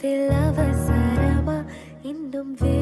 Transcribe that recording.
இதில் அவசரமா இன்னும் வே